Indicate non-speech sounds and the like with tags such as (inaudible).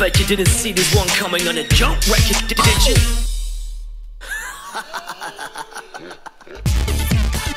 bet you didn't see this one coming on a jump, record, did you? (laughs)